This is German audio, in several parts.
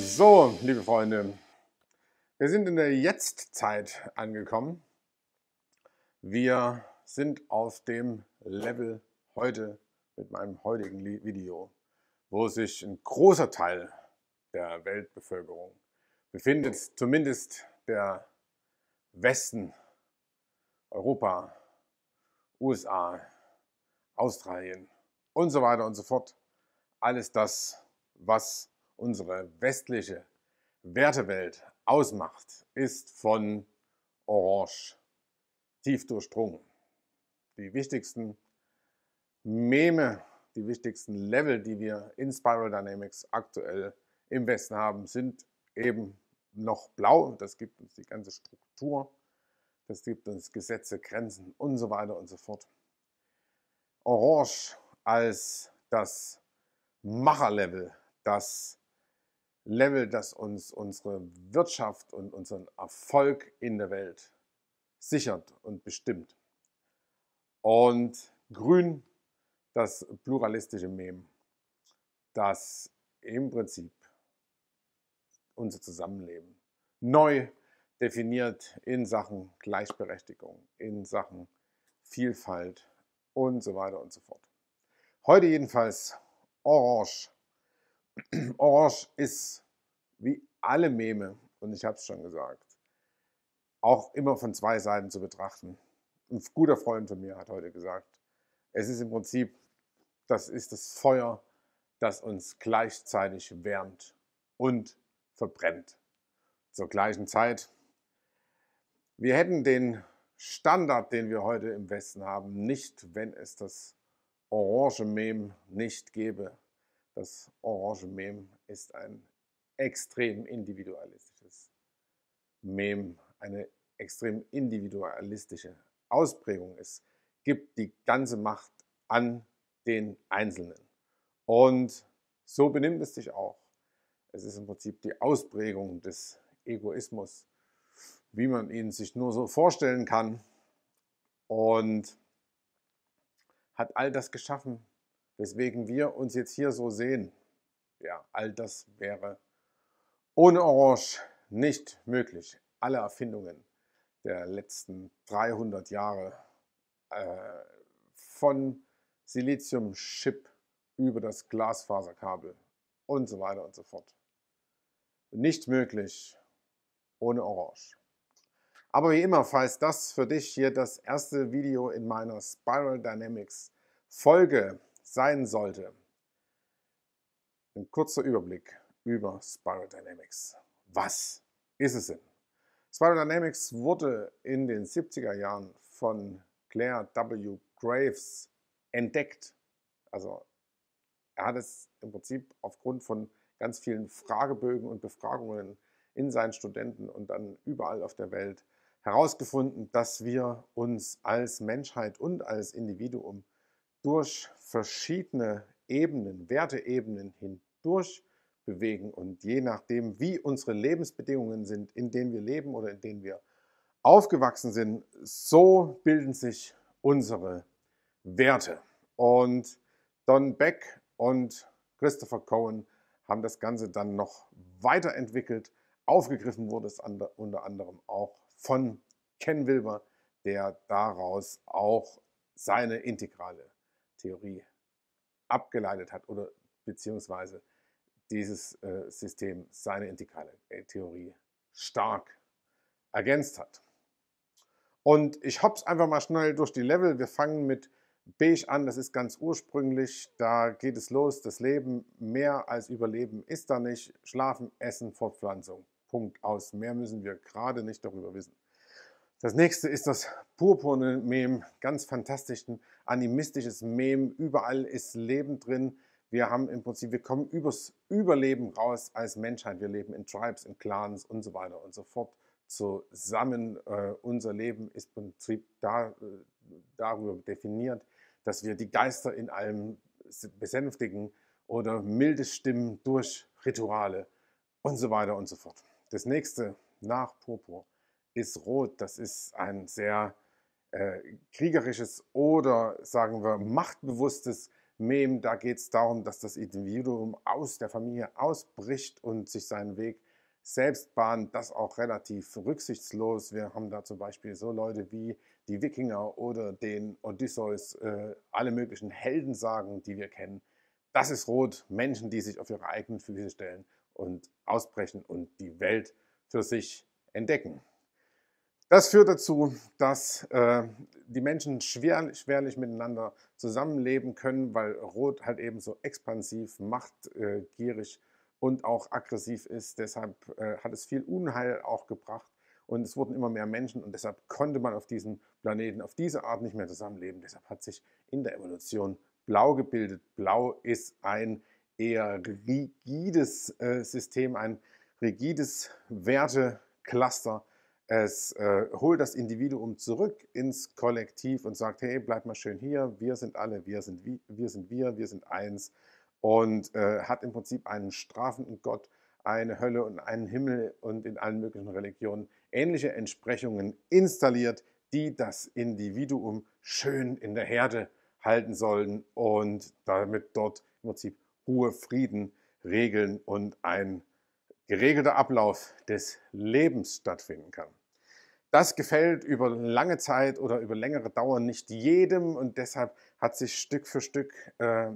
So, liebe Freunde, wir sind in der Jetztzeit angekommen. Wir sind auf dem Level heute mit meinem heutigen Video, wo sich ein großer Teil der Weltbevölkerung befindet, zumindest der Westen, Europa, USA, Australien und so weiter und so fort. Alles das, was unsere westliche Wertewelt ausmacht, ist von Orange tief durchdrungen. Die wichtigsten Meme, die wichtigsten Level, die wir in Spiral Dynamics aktuell im Westen haben, sind eben noch blau. Das gibt uns die ganze Struktur, das gibt uns Gesetze, Grenzen und so weiter und so fort. Orange als das Macherlevel, das Level, das uns unsere Wirtschaft und unseren Erfolg in der Welt sichert und bestimmt. Und grün das pluralistische Mem, das im Prinzip unser Zusammenleben neu definiert in Sachen Gleichberechtigung, in Sachen Vielfalt und so weiter und so fort. Heute jedenfalls Orange. Orange ist wie alle Meme, und ich habe es schon gesagt, auch immer von zwei Seiten zu betrachten. Ein guter Freund von mir hat heute gesagt, es ist im Prinzip, das ist das Feuer, das uns gleichzeitig wärmt und verbrennt. Zur gleichen Zeit. Wir hätten den Standard, den wir heute im Westen haben, nicht, wenn es das orange Mem nicht gäbe. Das orange Mem ist ein extrem individualistisches Mem, eine extrem individualistische Ausprägung. Es gibt die ganze Macht an den Einzelnen. Und so benimmt es sich auch. Es ist im Prinzip die Ausprägung des Egoismus, wie man ihn sich nur so vorstellen kann. Und hat all das geschaffen, weswegen wir uns jetzt hier so sehen. Ja, all das wäre ohne Orange nicht möglich. Alle Erfindungen der letzten 300 Jahre äh, von Silizium-Chip über das Glasfaserkabel und so weiter und so fort nicht möglich ohne Orange. Aber wie immer, falls das für dich hier das erste Video in meiner Spiral Dynamics Folge sein sollte, ein kurzer Überblick über Spiral Dynamics. Was ist es denn? Spiral Dynamics wurde in den 70er Jahren von Claire W. Graves entdeckt. Also er hat es im Prinzip aufgrund von ganz vielen Fragebögen und Befragungen in seinen Studenten und dann überall auf der Welt herausgefunden, dass wir uns als Menschheit und als Individuum durch verschiedene Ebenen, Werteebenen hindurch bewegen und je nachdem, wie unsere Lebensbedingungen sind, in denen wir leben oder in denen wir aufgewachsen sind, so bilden sich unsere Werte. Und Don Beck und Christopher Cohen haben das Ganze dann noch weiterentwickelt. Aufgegriffen wurde es unter anderem auch von Ken Wilber, der daraus auch seine integrale Theorie abgeleitet hat oder beziehungsweise dieses äh, System seine integrale äh, Theorie stark ergänzt hat. Und ich hopp's einfach mal schnell durch die Level. Wir fangen mit beige an, das ist ganz ursprünglich, da geht es los, das Leben, mehr als Überleben ist da nicht, Schlafen, Essen, Fortpflanzung, Punkt aus, mehr müssen wir gerade nicht darüber wissen. Das nächste ist das purpurne Mem, ganz fantastisch, ein animistisches Mem, überall ist Leben drin, wir haben im Prinzip, wir kommen übers Überleben raus als Menschheit, wir leben in Tribes, in Clans und so weiter und so fort zusammen. Äh, unser Leben ist im Prinzip da, äh, darüber definiert, dass wir die Geister in allem besänftigen oder milde Stimmen durch Rituale und so weiter und so fort. Das nächste nach Purpur ist Rot. Das ist ein sehr äh, kriegerisches oder sagen wir machtbewusstes Mem. Da geht es darum, dass das Individuum aus der Familie ausbricht und sich seinen Weg selbst bahnt. Das auch relativ rücksichtslos. Wir haben da zum Beispiel so Leute wie die Wikinger oder den Odysseus, äh, alle möglichen Heldensagen, die wir kennen. Das ist Rot, Menschen, die sich auf ihre eigenen Füße stellen und ausbrechen und die Welt für sich entdecken. Das führt dazu, dass äh, die Menschen schwer, schwerlich miteinander zusammenleben können, weil Rot halt eben so expansiv, machtgierig und auch aggressiv ist. Deshalb äh, hat es viel Unheil auch gebracht und es wurden immer mehr Menschen und deshalb konnte man auf diesem Planeten auf diese Art nicht mehr zusammenleben. Deshalb hat sich in der Evolution Blau gebildet. Blau ist ein eher rigides äh, System, ein rigides Wertecluster. Es äh, holt das Individuum zurück ins Kollektiv und sagt, hey, bleib mal schön hier, wir sind alle, wir sind, wir, wir sind wir, wir sind eins und äh, hat im Prinzip einen strafenden Gott, eine Hölle und einen Himmel und in allen möglichen Religionen ähnliche Entsprechungen installiert, die das Individuum schön in der Herde halten sollen und damit dort im Prinzip Ruhe, Frieden, Regeln und ein geregelter Ablauf des Lebens stattfinden kann. Das gefällt über lange Zeit oder über längere Dauer nicht jedem und deshalb hat sich Stück für Stück äh,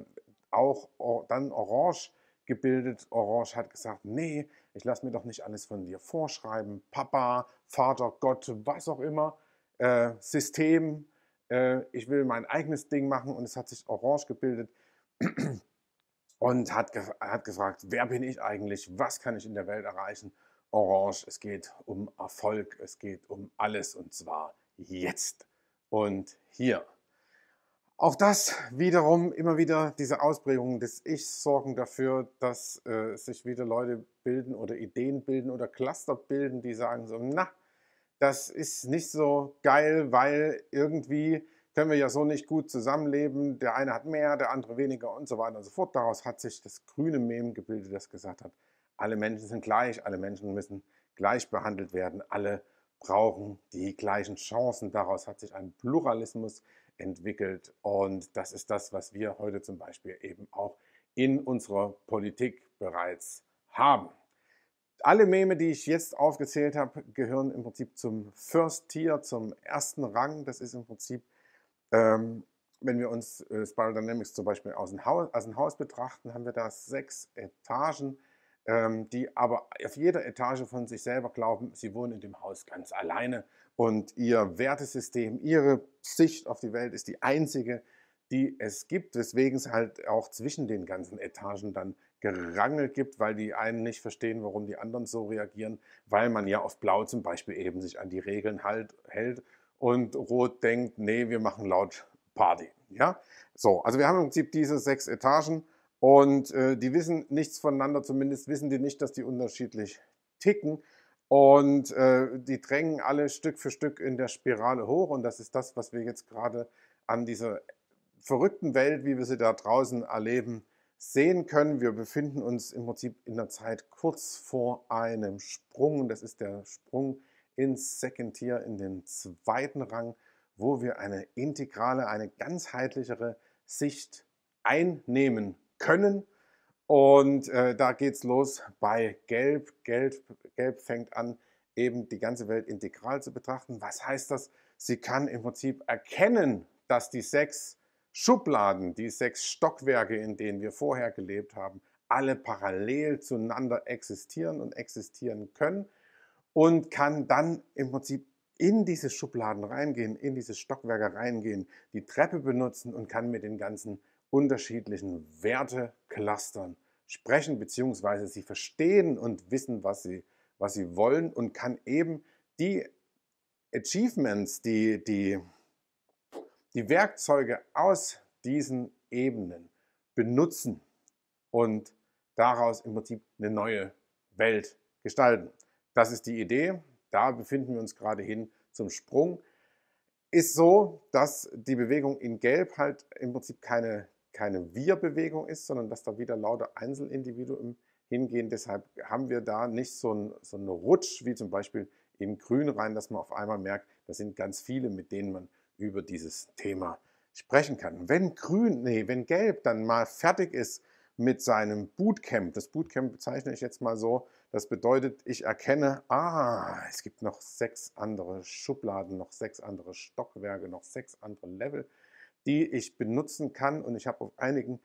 auch dann Orange gebildet. Orange hat gesagt, nee, ich lasse mir doch nicht alles von dir vorschreiben. Papa, Vater, Gott, was auch immer, äh, System, äh, ich will mein eigenes Ding machen und es hat sich Orange gebildet und hat, ge hat gefragt, wer bin ich eigentlich, was kann ich in der Welt erreichen? Orange, es geht um Erfolg, es geht um alles und zwar jetzt und hier. Auch das wiederum immer wieder diese Ausprägungen des Ichs sorgen dafür, dass äh, sich wieder Leute bilden oder Ideen bilden oder Cluster bilden, die sagen so, na, das ist nicht so geil, weil irgendwie können wir ja so nicht gut zusammenleben. Der eine hat mehr, der andere weniger und so weiter und so fort. Daraus hat sich das grüne Mem gebildet, das gesagt hat, alle Menschen sind gleich, alle Menschen müssen gleich behandelt werden, alle brauchen die gleichen Chancen. Daraus hat sich ein Pluralismus entwickelt und das ist das, was wir heute zum Beispiel eben auch in unserer Politik bereits haben. Alle Meme, die ich jetzt aufgezählt habe, gehören im Prinzip zum First Tier, zum ersten Rang. Das ist im Prinzip ähm, wenn wir uns äh, Spiral Dynamics zum Beispiel aus dem, Haus, aus dem Haus betrachten, haben wir da sechs Etagen, ähm, die aber auf jeder Etage von sich selber glauben, sie wohnen in dem Haus ganz alleine. Und ihr Wertesystem, ihre Sicht auf die Welt ist die einzige, die es gibt, weswegen es halt auch zwischen den ganzen Etagen dann Gerangel gibt, weil die einen nicht verstehen, warum die anderen so reagieren, weil man ja auf Blau zum Beispiel eben sich an die Regeln halt, hält und Rot denkt, nee, wir machen laut Party. Ja? So, also wir haben im Prinzip diese sechs Etagen und äh, die wissen nichts voneinander, zumindest wissen die nicht, dass die unterschiedlich ticken. Und äh, die drängen alle Stück für Stück in der Spirale hoch. Und das ist das, was wir jetzt gerade an dieser verrückten Welt, wie wir sie da draußen erleben, sehen können. Wir befinden uns im Prinzip in der Zeit kurz vor einem Sprung. Das ist der Sprung ins Second Tier, in den zweiten Rang, wo wir eine integrale, eine ganzheitlichere Sicht einnehmen können. Und äh, da es los bei Gelb. Gelb. Gelb fängt an, eben die ganze Welt integral zu betrachten. Was heißt das? Sie kann im Prinzip erkennen, dass die sechs Schubladen, die sechs Stockwerke, in denen wir vorher gelebt haben, alle parallel zueinander existieren und existieren können und kann dann im Prinzip in diese Schubladen reingehen, in diese Stockwerke reingehen, die Treppe benutzen und kann mit den ganzen unterschiedlichen Werteclustern sprechen, beziehungsweise sie verstehen und wissen, was sie, was sie wollen und kann eben die Achievements, die, die, die Werkzeuge aus diesen Ebenen benutzen und daraus im Prinzip eine neue Welt gestalten. Das ist die Idee. Da befinden wir uns gerade hin zum Sprung. Ist so, dass die Bewegung in Gelb halt im Prinzip keine, keine Wir-Bewegung ist, sondern dass da wieder lauter Einzelindividuen hingehen. Deshalb haben wir da nicht so, ein, so einen Rutsch wie zum Beispiel im Grün rein, dass man auf einmal merkt, da sind ganz viele, mit denen man über dieses Thema sprechen kann. Wenn grün, nee, wenn gelb dann mal fertig ist mit seinem Bootcamp, das Bootcamp bezeichne ich jetzt mal so, das bedeutet, ich erkenne, ah, es gibt noch sechs andere Schubladen, noch sechs andere Stockwerke, noch sechs andere Level, die ich benutzen kann. Und ich habe auf einigen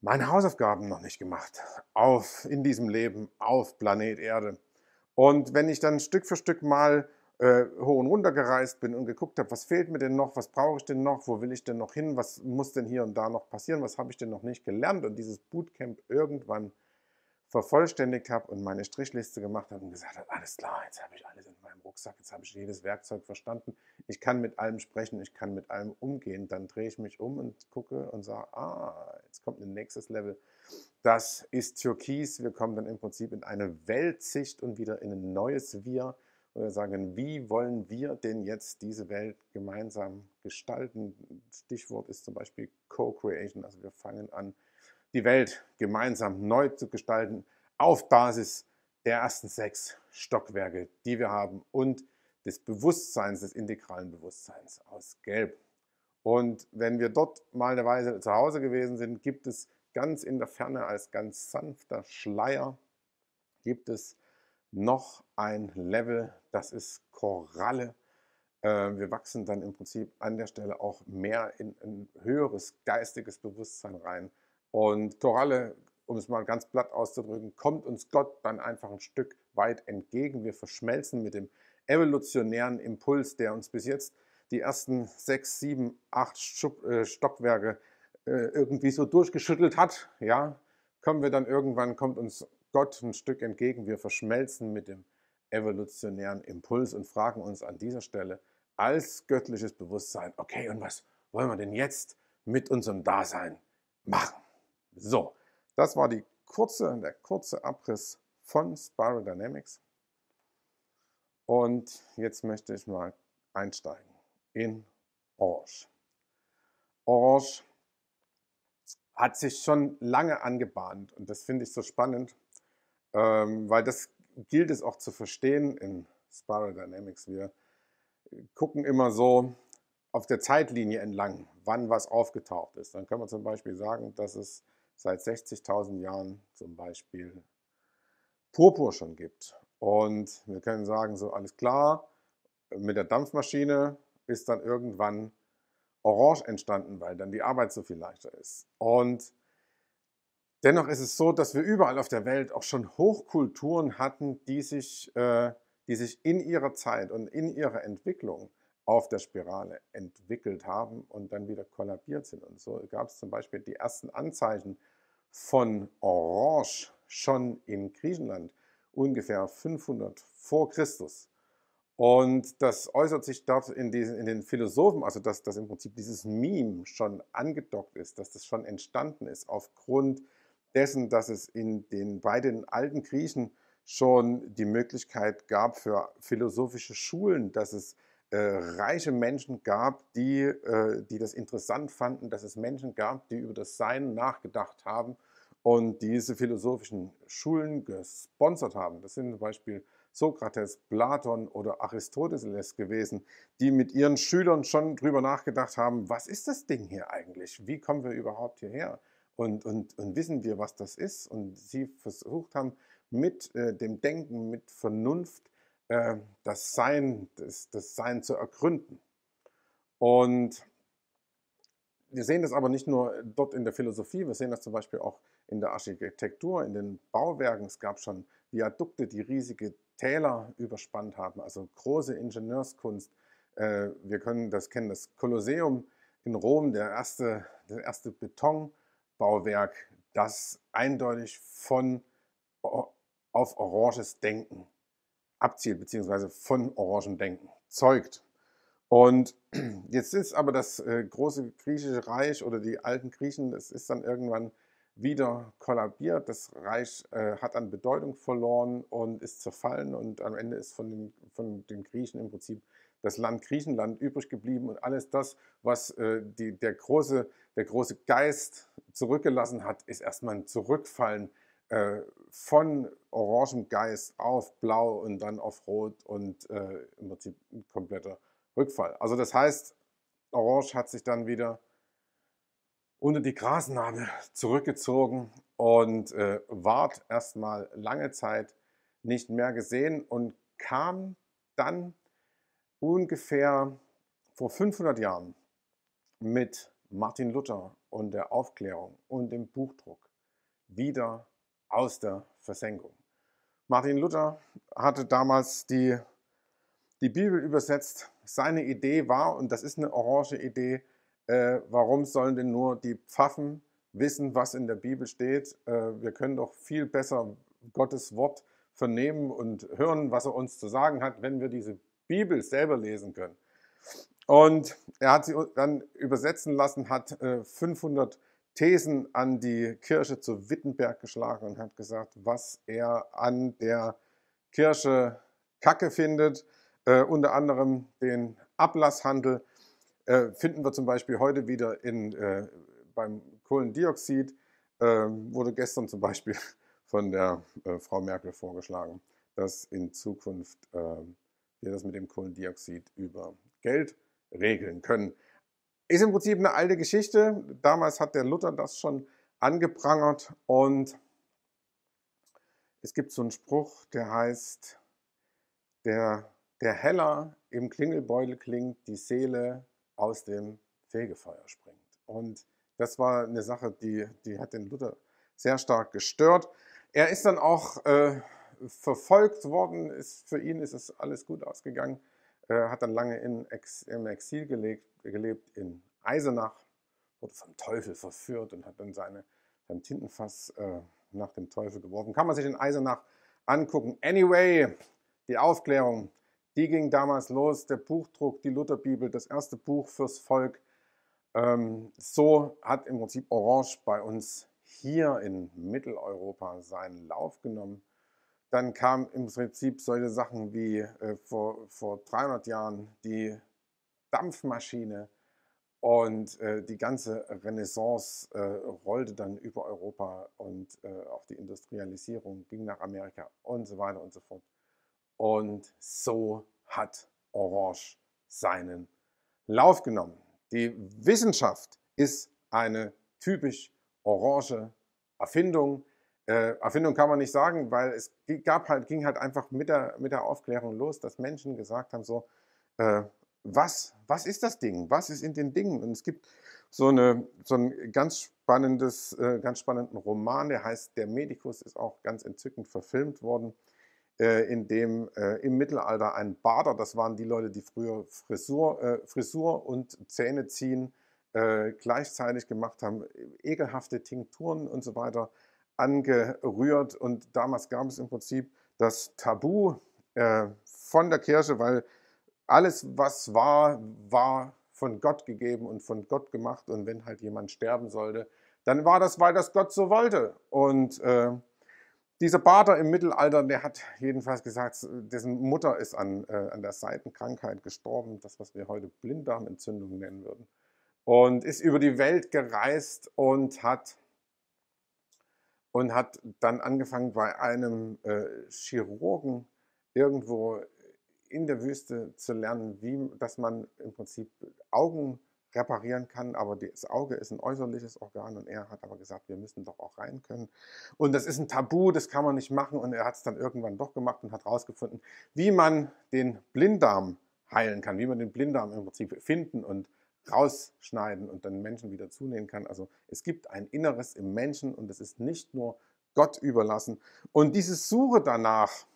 meine Hausaufgaben noch nicht gemacht, auf in diesem Leben, auf Planet Erde. Und wenn ich dann Stück für Stück mal äh, hoch und runter gereist bin und geguckt habe, was fehlt mir denn noch, was brauche ich denn noch, wo will ich denn noch hin, was muss denn hier und da noch passieren, was habe ich denn noch nicht gelernt? Und dieses Bootcamp irgendwann vervollständigt habe und meine Strichliste gemacht habe und gesagt habe, alles klar, jetzt habe ich alles in meinem Rucksack, jetzt habe ich jedes Werkzeug verstanden, ich kann mit allem sprechen, ich kann mit allem umgehen, dann drehe ich mich um und gucke und sage, ah, jetzt kommt ein nächstes Level. Das ist Türkis, wir kommen dann im Prinzip in eine Weltsicht und wieder in ein neues Wir, oder sagen, wie wollen wir denn jetzt diese Welt gemeinsam gestalten? Stichwort ist zum Beispiel Co-Creation, also wir fangen an, die Welt gemeinsam neu zu gestalten auf Basis der ersten sechs Stockwerke, die wir haben und des Bewusstseins, des integralen Bewusstseins aus Gelb. Und wenn wir dort mal eine Weise zu Hause gewesen sind, gibt es ganz in der Ferne als ganz sanfter Schleier, gibt es noch ein Level, das ist Koralle. Äh, wir wachsen dann im Prinzip an der Stelle auch mehr in ein höheres geistiges Bewusstsein rein. Und Koralle, um es mal ganz platt auszudrücken, kommt uns Gott dann einfach ein Stück weit entgegen. Wir verschmelzen mit dem evolutionären Impuls, der uns bis jetzt die ersten sechs, sieben, acht äh, Stockwerke äh, irgendwie so durchgeschüttelt hat. Ja, kommen wir dann irgendwann, kommt uns Gott ein Stück entgegen. Wir verschmelzen mit dem evolutionären Impuls und fragen uns an dieser Stelle als göttliches Bewusstsein, okay, und was wollen wir denn jetzt mit unserem Dasein machen? So, das war die kurze, der kurze Abriss von Spiral Dynamics. Und jetzt möchte ich mal einsteigen in Orange. Orange hat sich schon lange angebahnt und das finde ich so spannend, ähm, weil das gilt es auch zu verstehen in Spiral Dynamics. Wir gucken immer so auf der Zeitlinie entlang, wann was aufgetaucht ist. Dann können wir zum Beispiel sagen, dass es seit 60.000 Jahren zum Beispiel Purpur schon gibt. Und wir können sagen, so alles klar, mit der Dampfmaschine ist dann irgendwann Orange entstanden, weil dann die Arbeit so viel leichter ist. Und Dennoch ist es so, dass wir überall auf der Welt auch schon Hochkulturen hatten, die sich, äh, die sich in ihrer Zeit und in ihrer Entwicklung auf der Spirale entwickelt haben und dann wieder kollabiert sind. Und so gab es zum Beispiel die ersten Anzeichen von Orange schon in Griechenland, ungefähr 500 vor Christus. Und das äußert sich dort in, diesen, in den Philosophen, also dass, dass im Prinzip dieses Meme schon angedockt ist, dass das schon entstanden ist aufgrund dessen, dass es in den, bei den alten Griechen schon die Möglichkeit gab für philosophische Schulen, dass es äh, reiche Menschen gab, die, äh, die das interessant fanden, dass es Menschen gab, die über das Sein nachgedacht haben und diese philosophischen Schulen gesponsert haben. Das sind zum Beispiel Sokrates, Platon oder Aristoteles gewesen, die mit ihren Schülern schon drüber nachgedacht haben, was ist das Ding hier eigentlich? Wie kommen wir überhaupt hierher? und, und, und wissen wir, was das ist. Und sie versucht haben, mit äh, dem Denken, mit Vernunft, äh, das, Sein, das, das Sein zu ergründen. Und wir sehen das aber nicht nur dort in der Philosophie, wir sehen das zum Beispiel auch in der Architektur, in den Bauwerken. Es gab schon Viadukte, die riesige Täler überspannt haben, also große Ingenieurskunst. Äh, wir können das kennen, das Kolosseum in Rom, der erste, der erste Beton, Bauwerk, das eindeutig von auf oranges Denken abzielt, beziehungsweise von orangem Denken zeugt. Und jetzt ist aber das äh, große griechische Reich oder die alten Griechen, das ist dann irgendwann wieder kollabiert. Das Reich äh, hat an Bedeutung verloren und ist zerfallen und am Ende ist von den, von den Griechen im Prinzip das Land Griechenland übrig geblieben und alles das, was äh, die, der, große, der große Geist zurückgelassen hat, ist erstmal ein Zurückfallen äh, von orangem Geist auf blau und dann auf rot und äh, im Prinzip ein kompletter Rückfall. Also das heißt, Orange hat sich dann wieder unter die Grasnarbe zurückgezogen und äh, ward erstmal lange Zeit nicht mehr gesehen und kam dann ungefähr vor 500 Jahren mit Martin Luther und der Aufklärung und dem Buchdruck wieder aus der Versenkung. Martin Luther hatte damals die, die Bibel übersetzt. Seine Idee war, und das ist eine orange Idee, äh, warum sollen denn nur die Pfaffen wissen, was in der Bibel steht? Äh, wir können doch viel besser Gottes Wort vernehmen und hören, was er uns zu sagen hat, wenn wir diese Bibel selber lesen können. Und er hat sie dann übersetzen lassen, hat 500 äh, Thesen an die Kirche zu Wittenberg geschlagen und hat gesagt, was er an der Kirche Kacke findet. Äh, unter anderem den Ablasshandel äh, finden wir zum Beispiel heute wieder in, äh, beim Kohlendioxid. Ähm, wurde gestern zum Beispiel von der äh, Frau Merkel vorgeschlagen, dass in Zukunft ähm, wir das mit dem Kohlendioxid über Geld regeln können. Ist im Prinzip eine alte Geschichte. Damals hat der Luther das schon angeprangert und es gibt so einen Spruch, der heißt, der, der Heller im Klingelbeutel klingt, die Seele aus dem Fegefeuer springt. Und das war eine Sache, die, die hat den Luther sehr stark gestört. Er ist dann auch äh, verfolgt worden, ist, für ihn ist es alles gut ausgegangen. Er hat dann lange in Ex, im Exil gelebt, gelebt in Eisenach, wurde vom Teufel verführt und hat dann seine, sein Tintenfass äh, nach dem Teufel geworfen. Kann man sich in Eisenach angucken. Anyway, die Aufklärung, die ging damals los. Der Buchdruck, die Lutherbibel, das erste Buch fürs Volk. Ähm, so hat im Prinzip Orange bei uns hier in Mitteleuropa seinen Lauf genommen. Dann kamen im Prinzip solche Sachen wie äh, vor, vor 300 Jahren die Dampfmaschine und äh, die ganze Renaissance äh, rollte dann über Europa und äh, auch die Industrialisierung ging nach Amerika und so weiter und so fort. Und so hat Orange seinen Lauf genommen. Die Wissenschaft ist eine typisch orange Erfindung. Äh, Erfindung kann man nicht sagen, weil es gab halt, ging halt einfach mit der, mit der Aufklärung los, dass Menschen gesagt haben, so, äh, was, was ist das Ding? Was ist in den Dingen? Und es gibt so, eine, so ein ganz spannendes, äh, ganz spannenden Roman, der heißt Der Medikus, ist auch ganz entzückend verfilmt worden, äh, in dem äh, im Mittelalter ein Bader, das waren die Leute, die früher Frisur, äh, Frisur und Zähne ziehen, gleichzeitig gemacht haben, ekelhafte Tinkturen und so weiter angerührt. Und damals gab es im Prinzip das Tabu äh, von der Kirche, weil alles, was war, war von Gott gegeben und von Gott gemacht. Und wenn halt jemand sterben sollte, dann war das, weil das Gott so wollte. Und äh, dieser Bader im Mittelalter, der hat jedenfalls gesagt, dessen Mutter ist an, äh, an der Seitenkrankheit gestorben, das, was wir heute Blinddarmentzündung nennen würden und ist über die Welt gereist und hat, und hat dann angefangen bei einem äh, Chirurgen irgendwo in der Wüste zu lernen, wie, dass man im Prinzip Augen reparieren kann, aber das Auge ist ein äußerliches Organ und er hat aber gesagt, wir müssen doch auch rein können. Und das ist ein Tabu, das kann man nicht machen und er hat es dann irgendwann doch gemacht und hat herausgefunden, wie man den Blinddarm heilen kann, wie man den Blinddarm im Prinzip finden und rausschneiden und dann Menschen wieder zunähen kann. Also es gibt ein Inneres im Menschen und es ist nicht nur Gott überlassen. Und diese Suche danach,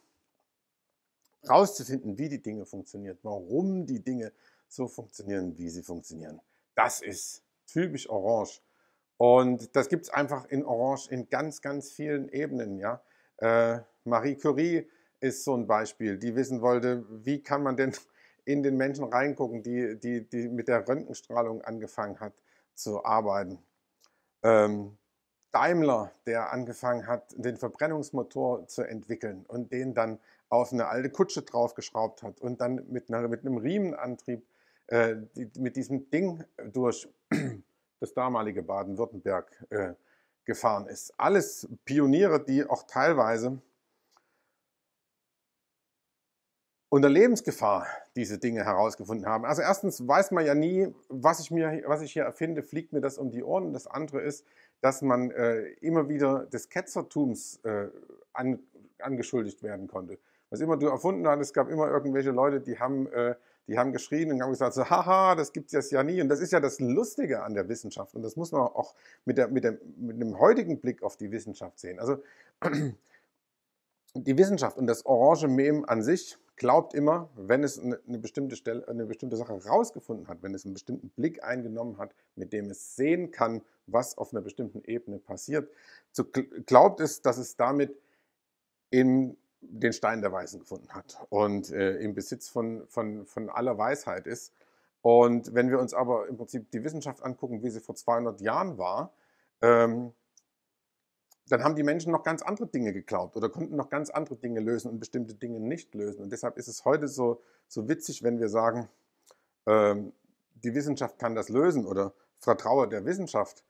rauszufinden, wie die Dinge funktionieren, warum die Dinge so funktionieren, wie sie funktionieren, das ist typisch Orange. Und das gibt es einfach in Orange in ganz, ganz vielen Ebenen. Ja? Äh, Marie Curie ist so ein Beispiel, die wissen wollte, wie kann man denn in den Menschen reingucken, die, die, die mit der Röntgenstrahlung angefangen hat zu arbeiten. Ähm, Daimler, der angefangen hat, den Verbrennungsmotor zu entwickeln und den dann auf eine alte Kutsche draufgeschraubt hat und dann mit, einer, mit einem Riemenantrieb äh, die, mit diesem Ding durch das damalige Baden-Württemberg äh, gefahren ist. Alles Pioniere, die auch teilweise unter Lebensgefahr diese Dinge herausgefunden haben. Also erstens weiß man ja nie, was ich, mir, was ich hier erfinde, fliegt mir das um die Ohren. Das andere ist, dass man äh, immer wieder des Ketzertums äh, an, angeschuldigt werden konnte. Was immer du erfunden hast, es gab immer irgendwelche Leute, die haben, äh, die haben geschrien und haben gesagt, so, haha, das gibt es ja nie. Und das ist ja das Lustige an der Wissenschaft. Und das muss man auch mit, der, mit, der, mit dem heutigen Blick auf die Wissenschaft sehen. Also die Wissenschaft und das orange Mem an sich glaubt immer, wenn es eine, bestimmte Stelle, eine bestimmte Sache herausgefunden hat, wenn es einen bestimmten Blick eingenommen hat, mit dem es sehen kann, was auf einer bestimmten Ebene passiert, so glaubt es, dass es damit in den Stein der Weisen gefunden hat und äh, im Besitz von, von, von aller Weisheit ist. Und wenn wir uns aber im Prinzip die Wissenschaft angucken, wie sie vor 200 Jahren war, ähm, dann haben die Menschen noch ganz andere Dinge geglaubt oder konnten noch ganz andere Dinge lösen und bestimmte Dinge nicht lösen. Und deshalb ist es heute so, so witzig, wenn wir sagen, ähm, die Wissenschaft kann das lösen oder vertraue der Wissenschaft.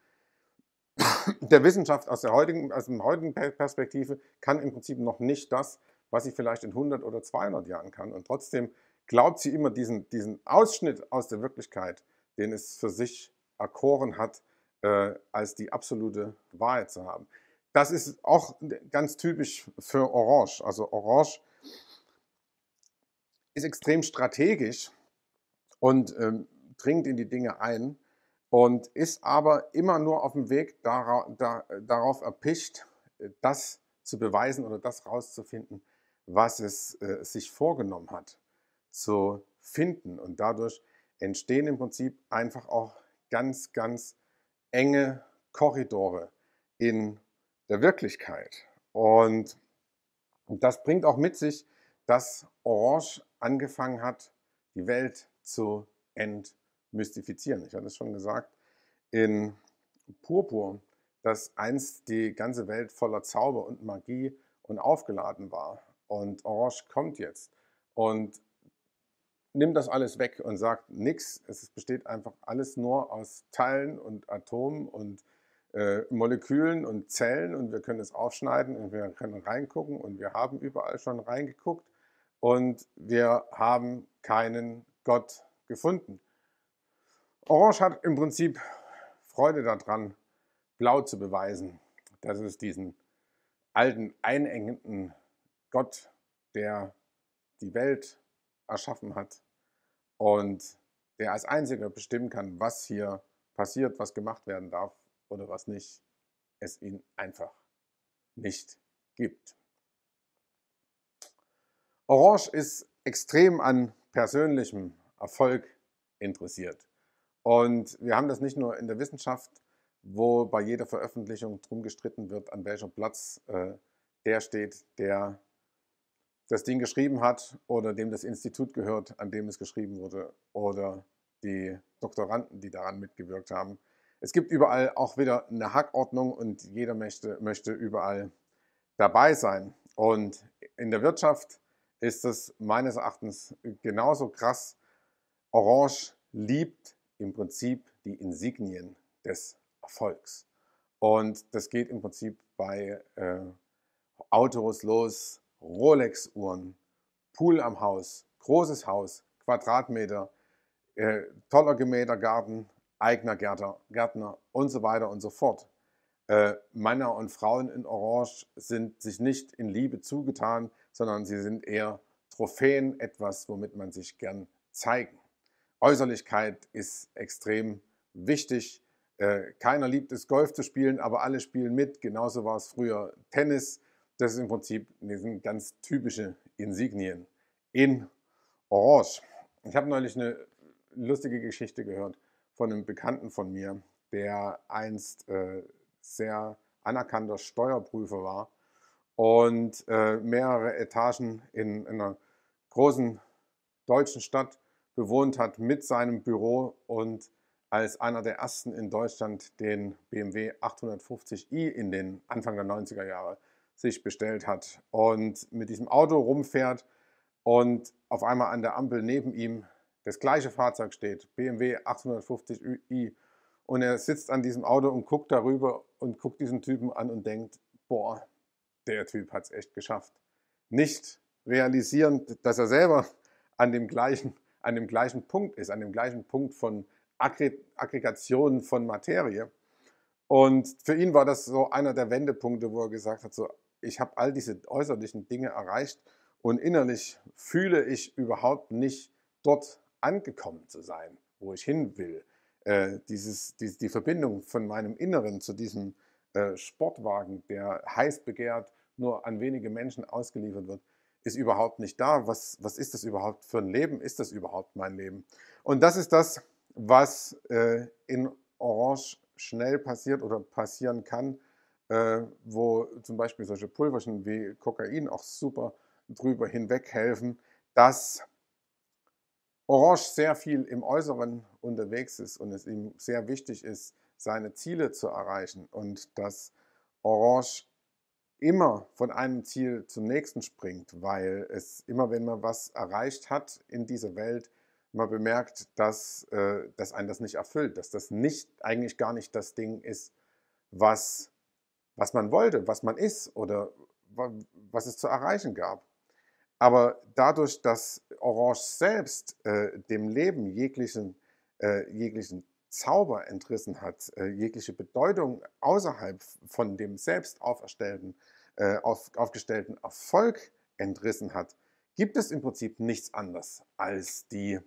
der Wissenschaft aus der heutigen, aus der heutigen Perspektive kann im Prinzip noch nicht das, was sie vielleicht in 100 oder 200 Jahren kann. Und trotzdem glaubt sie immer diesen, diesen Ausschnitt aus der Wirklichkeit, den es für sich erkoren hat, äh, als die absolute Wahrheit zu haben. Das ist auch ganz typisch für Orange. Also Orange ist extrem strategisch und ähm, dringt in die Dinge ein und ist aber immer nur auf dem Weg dara da, darauf erpicht, das zu beweisen oder das rauszufinden, was es äh, sich vorgenommen hat zu finden. Und dadurch entstehen im Prinzip einfach auch ganz, ganz enge Korridore in der Wirklichkeit. Und das bringt auch mit sich, dass Orange angefangen hat, die Welt zu entmystifizieren. Ich hatte es schon gesagt, in Purpur, dass einst die ganze Welt voller Zauber und Magie und aufgeladen war. Und Orange kommt jetzt und nimmt das alles weg und sagt nichts. Es besteht einfach alles nur aus Teilen und Atomen und äh, Molekülen und Zellen und wir können es aufschneiden und wir können reingucken und wir haben überall schon reingeguckt und wir haben keinen Gott gefunden. Orange hat im Prinzip Freude daran, blau zu beweisen, dass es diesen alten, einengenden Gott, der die Welt erschaffen hat und der als einziger bestimmen kann, was hier passiert, was gemacht werden darf, oder was nicht, es ihn einfach nicht gibt. Orange ist extrem an persönlichem Erfolg interessiert. Und wir haben das nicht nur in der Wissenschaft, wo bei jeder Veröffentlichung drum gestritten wird, an welchem Platz äh, der steht, der das Ding geschrieben hat oder dem das Institut gehört, an dem es geschrieben wurde oder die Doktoranden, die daran mitgewirkt haben. Es gibt überall auch wieder eine Hackordnung und jeder möchte, möchte überall dabei sein. Und in der Wirtschaft ist es meines Erachtens genauso krass. Orange liebt im Prinzip die Insignien des Erfolgs. Und das geht im Prinzip bei äh, Autos los, Rolex-Uhren, Pool am Haus, großes Haus, Quadratmeter, äh, toller gemähter Garten, eigener Gärtner, Gärtner und so weiter und so fort. Äh, Männer und Frauen in Orange sind sich nicht in Liebe zugetan, sondern sie sind eher Trophäen, etwas, womit man sich gern zeigen. Äußerlichkeit ist extrem wichtig. Äh, keiner liebt es, Golf zu spielen, aber alle spielen mit. Genauso war es früher Tennis. Das ist im Prinzip sind ganz typische Insignien in Orange. Ich habe neulich eine lustige Geschichte gehört von einem Bekannten von mir, der einst äh, sehr anerkannter Steuerprüfer war und äh, mehrere Etagen in, in einer großen deutschen Stadt bewohnt hat mit seinem Büro und als einer der ersten in Deutschland den BMW 850i in den Anfang der 90er Jahre sich bestellt hat und mit diesem Auto rumfährt und auf einmal an der Ampel neben ihm das gleiche Fahrzeug steht, BMW 850i, und er sitzt an diesem Auto und guckt darüber und guckt diesen Typen an und denkt, boah, der Typ hat es echt geschafft. Nicht, realisieren, dass er selber an dem gleichen, an dem gleichen Punkt ist, an dem gleichen Punkt von Aggregation von Materie. Und für ihn war das so einer der Wendepunkte, wo er gesagt hat, so, ich habe all diese äußerlichen Dinge erreicht und innerlich fühle ich überhaupt nicht dort angekommen zu sein, wo ich hin will. Äh, dieses, die, die, Verbindung von meinem Inneren zu diesem äh, Sportwagen, der heiß begehrt, nur an wenige Menschen ausgeliefert wird, ist überhaupt nicht da. Was, was ist das überhaupt für ein Leben? Ist das überhaupt mein Leben? Und das ist das, was äh, in Orange schnell passiert oder passieren kann, äh, wo zum Beispiel solche Pulverchen wie Kokain auch super drüber hinweg helfen, dass Orange sehr viel im Äußeren unterwegs ist und es ihm sehr wichtig ist, seine Ziele zu erreichen und dass Orange immer von einem Ziel zum nächsten springt, weil es immer, wenn man was erreicht hat in dieser Welt, man bemerkt, dass, äh, dass einen das nicht erfüllt, dass das nicht eigentlich gar nicht das Ding ist, was, was man wollte, was man ist oder was es zu erreichen gab. Aber dadurch, dass Orange selbst äh, dem Leben jeglichen, äh, jeglichen Zauber entrissen hat, äh, jegliche Bedeutung außerhalb von dem selbst auferstellten, äh, auf, aufgestellten Erfolg entrissen hat, gibt es im Prinzip nichts anderes als die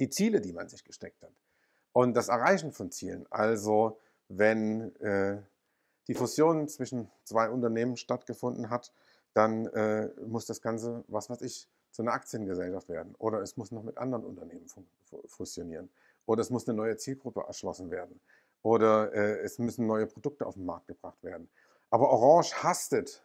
die Ziele, die man sich gesteckt hat. Und das Erreichen von Zielen. Also wenn äh, die Fusion zwischen zwei Unternehmen stattgefunden hat, dann äh, muss das Ganze, was weiß ich, zu einer Aktiengesellschaft werden. Oder es muss noch mit anderen Unternehmen fusionieren. Oder es muss eine neue Zielgruppe erschlossen werden. Oder äh, es müssen neue Produkte auf den Markt gebracht werden. Aber Orange hastet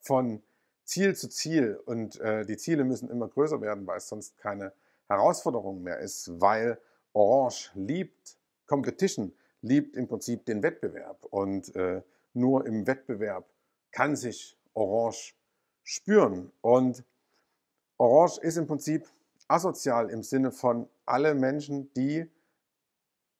von Ziel zu Ziel und äh, die Ziele müssen immer größer werden, weil es sonst keine Herausforderung mehr ist, weil Orange liebt Competition, liebt im Prinzip den Wettbewerb und äh, nur im Wettbewerb kann sich Orange spüren. Und Orange ist im Prinzip asozial im Sinne von alle Menschen, die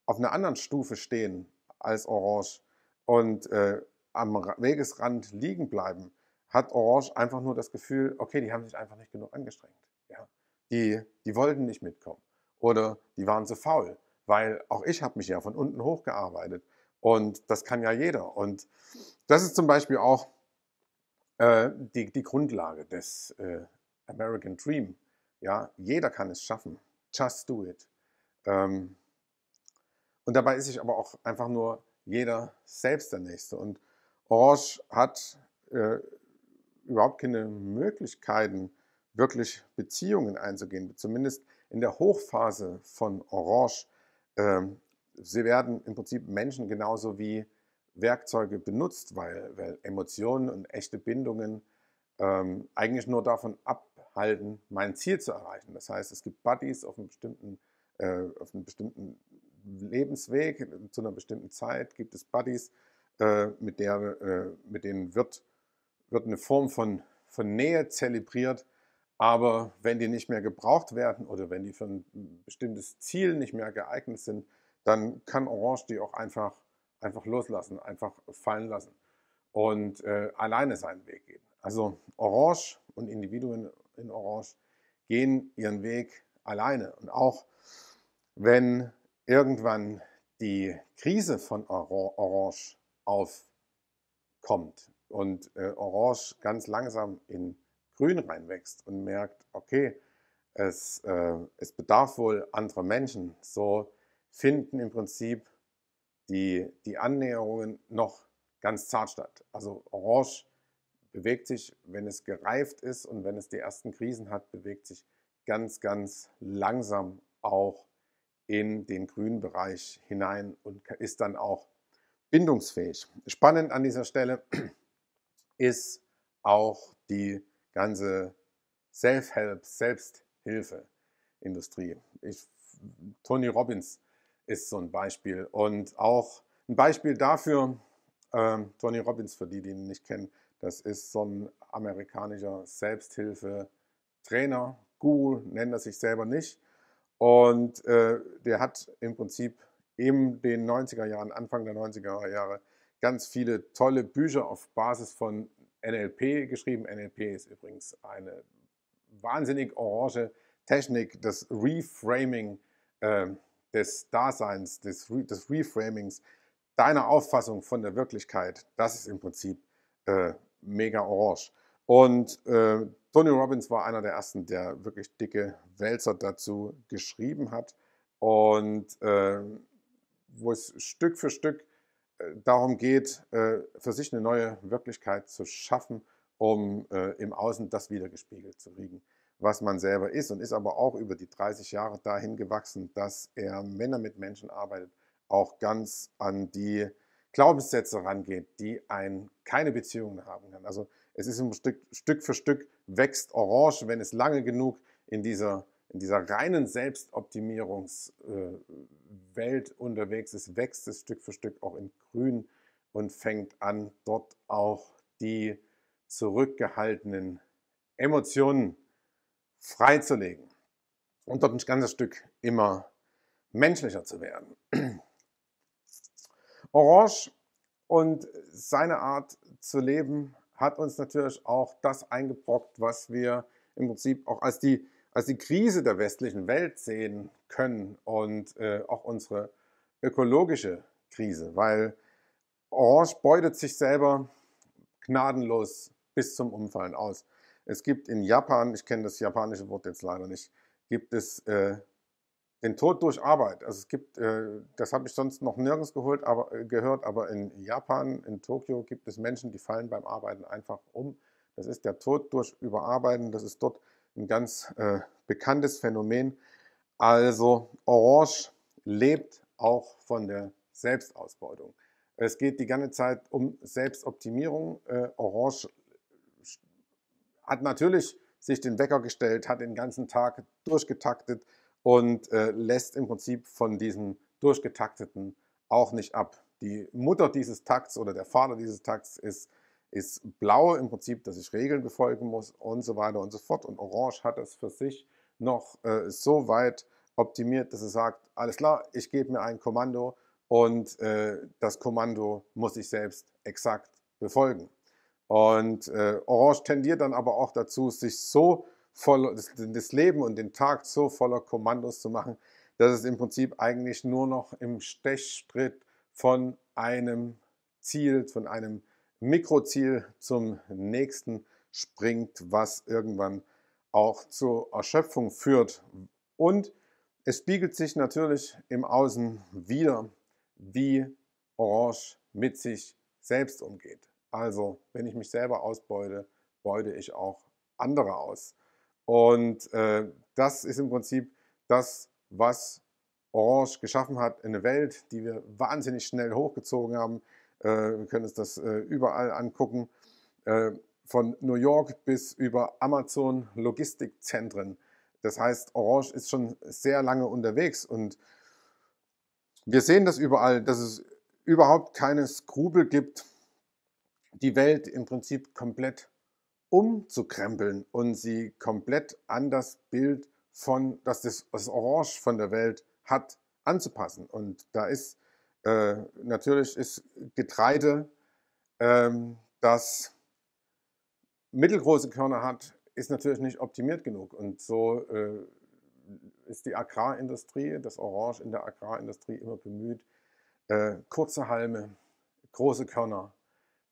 auf einer anderen Stufe stehen als Orange und äh, am Wegesrand liegen bleiben, hat Orange einfach nur das Gefühl, okay, die haben sich einfach nicht genug angestrengt. Ja die, die wollten nicht mitkommen oder die waren zu faul, weil auch ich habe mich ja von unten hochgearbeitet und das kann ja jeder. Und das ist zum Beispiel auch äh, die, die Grundlage des äh, American Dream. Ja, jeder kann es schaffen. Just do it. Ähm, und dabei ist sich aber auch einfach nur jeder selbst der Nächste. Und Orange hat äh, überhaupt keine Möglichkeiten, wirklich Beziehungen einzugehen, zumindest in der Hochphase von Orange. Ähm, sie werden im Prinzip Menschen genauso wie Werkzeuge benutzt, weil, weil Emotionen und echte Bindungen ähm, eigentlich nur davon abhalten, mein Ziel zu erreichen. Das heißt, es gibt Buddies auf einem bestimmten, äh, auf einem bestimmten Lebensweg, zu einer bestimmten Zeit gibt es Buddies, äh, mit, der, äh, mit denen wird, wird eine Form von, von Nähe zelebriert, aber wenn die nicht mehr gebraucht werden oder wenn die für ein bestimmtes Ziel nicht mehr geeignet sind, dann kann Orange die auch einfach, einfach loslassen, einfach fallen lassen und äh, alleine seinen Weg gehen. Also Orange und Individuen in Orange gehen ihren Weg alleine. Und auch wenn irgendwann die Krise von Orange aufkommt und äh, Orange ganz langsam in Grün reinwächst und merkt, okay, es, äh, es bedarf wohl anderer Menschen, so finden im Prinzip die, die Annäherungen noch ganz zart statt. Also Orange bewegt sich, wenn es gereift ist und wenn es die ersten Krisen hat, bewegt sich ganz, ganz langsam auch in den grünen Bereich hinein und ist dann auch bindungsfähig. Spannend an dieser Stelle ist auch die ganze Self-Help, Selbsthilfe-Industrie. Tony Robbins ist so ein Beispiel und auch ein Beispiel dafür, ähm, Tony Robbins, für die, die ihn nicht kennen, das ist so ein amerikanischer Selbsthilfe-Trainer, Guru, nennt er sich selber nicht. Und äh, der hat im Prinzip in den 90er Jahren, Anfang der 90er Jahre, ganz viele tolle Bücher auf Basis von NLP geschrieben. NLP ist übrigens eine wahnsinnig orange Technik des Reframing äh, des Daseins, des, Re des Reframings deiner Auffassung von der Wirklichkeit. Das ist im Prinzip äh, mega orange. Und äh, Tony Robbins war einer der ersten, der wirklich dicke Wälzer dazu geschrieben hat und äh, wo es Stück für Stück äh, darum geht, äh, für sich eine neue Wirklichkeit zu schaffen, um äh, im Außen das wiedergespiegelt zu kriegen, was man selber ist und ist aber auch über die 30 Jahre dahin gewachsen, dass er Männer mit Menschen arbeitet, auch ganz an die Glaubenssätze rangeht, die ein keine Beziehungen haben kann. Also es ist ein Stück, Stück für Stück wächst Orange, wenn es lange genug in dieser, in dieser reinen Selbstoptimierungswelt äh, unterwegs ist, wächst es Stück für Stück auch in Grün und fängt an, dort auch die zurückgehaltenen Emotionen freizulegen und dort ein ganzes Stück immer menschlicher zu werden. Orange und seine Art zu leben hat uns natürlich auch das eingebrockt, was wir im Prinzip auch als die, als die Krise der westlichen Welt sehen können und äh, auch unsere ökologische Krise, weil Orange beutet sich selber gnadenlos bis zum Umfallen aus. Es gibt in Japan, ich kenne das japanische Wort jetzt leider nicht, gibt es äh, den Tod durch Arbeit. Also es gibt, äh, das habe ich sonst noch nirgends geholt, aber, äh, gehört, aber in Japan, in Tokio gibt es Menschen, die fallen beim Arbeiten einfach um. Das ist der Tod durch Überarbeiten. Das ist dort ein ganz äh, bekanntes Phänomen. Also Orange lebt auch von der Selbstausbeutung. Es geht die ganze Zeit um Selbstoptimierung. Äh, Orange hat natürlich sich den Wecker gestellt, hat den ganzen Tag durchgetaktet, und äh, lässt im Prinzip von diesem durchgetakteten auch nicht ab. Die Mutter dieses Takts oder der Vater dieses Takts ist, ist blau im Prinzip, dass ich Regeln befolgen muss und so weiter und so fort. Und Orange hat das für sich noch äh, so weit optimiert, dass es sagt, alles klar, ich gebe mir ein Kommando und äh, das Kommando muss ich selbst exakt befolgen. Und äh, Orange tendiert dann aber auch dazu, sich so voll, das, das Leben und den Tag so voller Kommandos zu machen, dass es im Prinzip eigentlich nur noch im Stechstritt von einem Ziel, von einem Mikroziel zum nächsten springt, was irgendwann auch zur Erschöpfung führt. Und es spiegelt sich natürlich im Außen wieder, wie Orange mit sich selbst umgeht. Also, wenn ich mich selber ausbeute, beute ich auch andere aus. Und äh, das ist im Prinzip das, was Orange geschaffen hat, eine Welt, die wir wahnsinnig schnell hochgezogen haben. Äh, wir können uns das äh, überall angucken, äh, von New York bis über Amazon Logistikzentren. Das heißt, Orange ist schon sehr lange unterwegs und wir sehen das überall, dass es überhaupt keine Skrupel gibt, die Welt im Prinzip komplett umzukrempeln und sie komplett an das Bild von, das das, Orange von der Welt hat, anzupassen. Und da ist äh, natürlich ist Getreide, ähm, das mittelgroße Körner hat, ist natürlich nicht optimiert genug. Und so äh, ist die Agrarindustrie, das Orange in der Agrarindustrie immer bemüht, äh, kurze Halme, große Körner,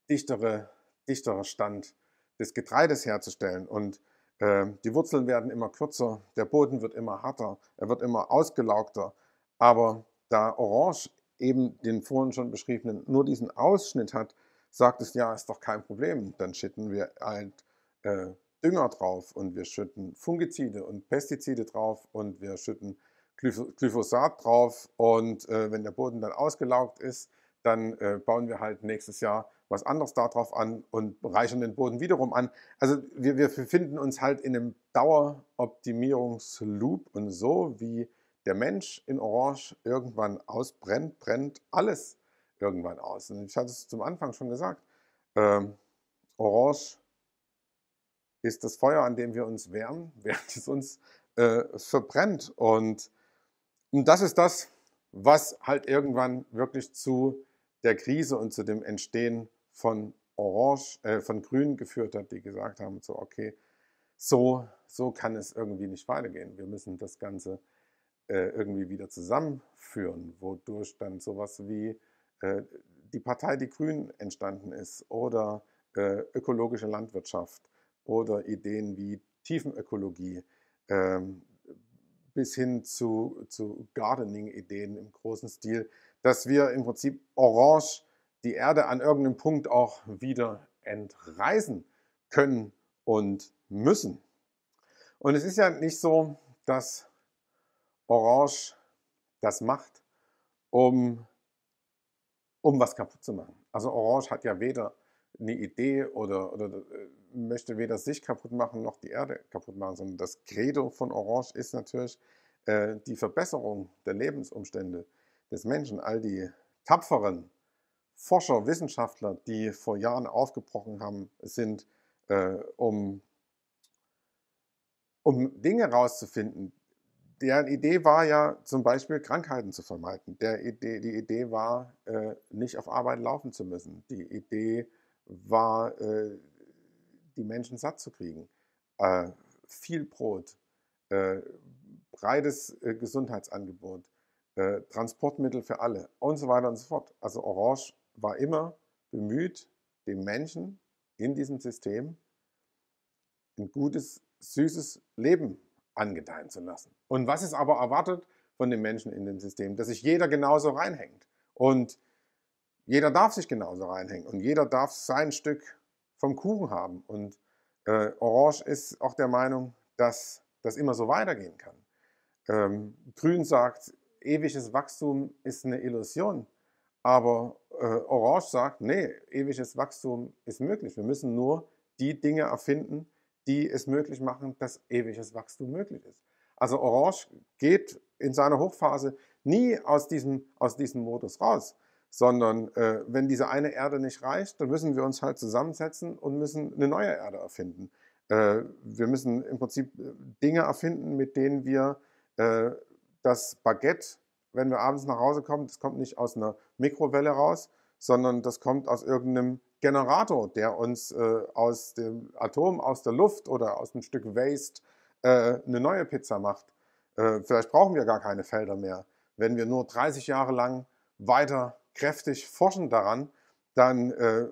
dichtere, dichterer Stand des Getreides herzustellen. Und äh, die Wurzeln werden immer kürzer, der Boden wird immer harter, er wird immer ausgelaugter. Aber da Orange eben den vorhin schon beschriebenen nur diesen Ausschnitt hat, sagt es, ja, ist doch kein Problem. Dann schütten wir halt äh, Dünger drauf und wir schütten Fungizide und Pestizide drauf und wir schütten Glyphosat drauf und äh, wenn der Boden dann ausgelaugt ist, dann äh, bauen wir halt nächstes Jahr was anderes darauf an und reichern den Boden wiederum an. Also wir, wir befinden uns halt in einem Daueroptimierungsloop und so wie der Mensch in Orange irgendwann ausbrennt, brennt alles irgendwann aus. Und ich hatte es zum Anfang schon gesagt, ähm, Orange ist das Feuer, an dem wir uns wärmen, während es uns äh, verbrennt. Und, und das ist das, was halt irgendwann wirklich zu der Krise und zu dem Entstehen von Orange, äh, von Grün geführt hat, die gesagt haben, so okay, so, so kann es irgendwie nicht weitergehen. Wir müssen das Ganze äh, irgendwie wieder zusammenführen, wodurch dann sowas wie äh, die Partei Die Grünen entstanden ist oder äh, ökologische Landwirtschaft oder Ideen wie Tiefenökologie ähm, bis hin zu, zu Gardening-Ideen im großen Stil, dass wir im Prinzip orange die Erde an irgendeinem Punkt auch wieder entreißen können und müssen. Und es ist ja nicht so, dass Orange das macht, um, um was kaputt zu machen. Also Orange hat ja weder eine Idee oder, oder äh, möchte weder sich kaputt machen noch die Erde kaputt machen, sondern das Credo von Orange ist natürlich äh, die Verbesserung der Lebensumstände des Menschen. All die tapferen Forscher, Wissenschaftler, die vor Jahren aufgebrochen haben, sind, äh, um, um Dinge herauszufinden. Deren Idee war ja zum Beispiel Krankheiten zu vermeiden. Der Idee, die Idee war, äh, nicht auf Arbeit laufen zu müssen. Die Idee war, äh, die Menschen satt zu kriegen. Äh, viel Brot, äh, breites äh, Gesundheitsangebot, äh, Transportmittel für alle und so weiter und so fort. Also Orange war immer bemüht, dem Menschen in diesem System ein gutes, süßes Leben angedeihen zu lassen. Und was ist aber erwartet von den Menschen in dem System? Dass sich jeder genauso reinhängt. Und jeder darf sich genauso reinhängen und jeder darf sein Stück vom Kuchen haben. Und äh, Orange ist auch der Meinung, dass das immer so weitergehen kann. Ähm, Grün sagt, ewiges Wachstum ist eine Illusion. Aber äh, Orange sagt, nee, ewiges Wachstum ist möglich. Wir müssen nur die Dinge erfinden, die es möglich machen, dass ewiges Wachstum möglich ist. Also Orange geht in seiner Hochphase nie aus diesem, aus diesem Modus raus, sondern äh, wenn diese eine Erde nicht reicht, dann müssen wir uns halt zusammensetzen und müssen eine neue Erde erfinden. Äh, wir müssen im Prinzip äh, Dinge erfinden, mit denen wir äh, das Baguette wenn wir abends nach Hause kommen, das kommt nicht aus einer Mikrowelle raus, sondern das kommt aus irgendeinem Generator, der uns äh, aus dem Atom, aus der Luft oder aus einem Stück Waste äh, eine neue Pizza macht. Äh, vielleicht brauchen wir gar keine Felder mehr. Wenn wir nur 30 Jahre lang weiter kräftig forschen daran, dann äh,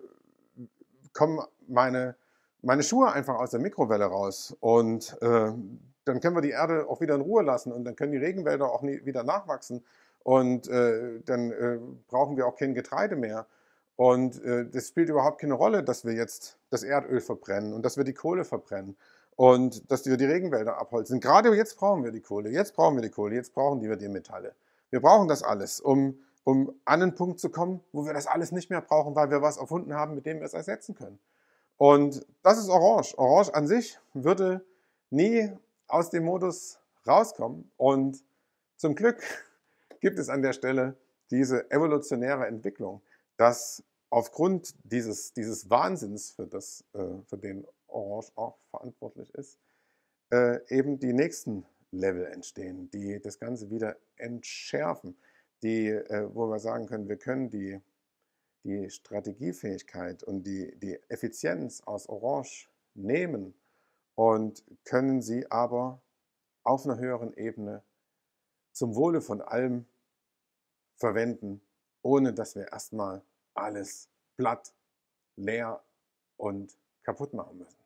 kommen meine, meine Schuhe einfach aus der Mikrowelle raus und äh, dann können wir die Erde auch wieder in Ruhe lassen und dann können die Regenwälder auch nie, wieder nachwachsen und äh, dann äh, brauchen wir auch kein Getreide mehr. Und äh, das spielt überhaupt keine Rolle, dass wir jetzt das Erdöl verbrennen und dass wir die Kohle verbrennen und dass wir die Regenwälder abholzen. Gerade jetzt brauchen wir die Kohle, jetzt brauchen wir die Kohle, jetzt brauchen wir die Metalle. Wir brauchen das alles, um, um an einen Punkt zu kommen, wo wir das alles nicht mehr brauchen, weil wir was erfunden haben, mit dem wir es ersetzen können. Und das ist Orange. Orange an sich würde nie aus dem Modus rauskommen. Und zum Glück gibt es an der Stelle diese evolutionäre Entwicklung, dass aufgrund dieses, dieses Wahnsinns, für, das, äh, für den Orange auch verantwortlich ist, äh, eben die nächsten Level entstehen, die das Ganze wieder entschärfen, die, äh, wo wir sagen können, wir können die, die Strategiefähigkeit und die, die Effizienz aus Orange nehmen und können sie aber auf einer höheren Ebene zum Wohle von allem verwenden, ohne dass wir erstmal alles platt, leer und kaputt machen müssen.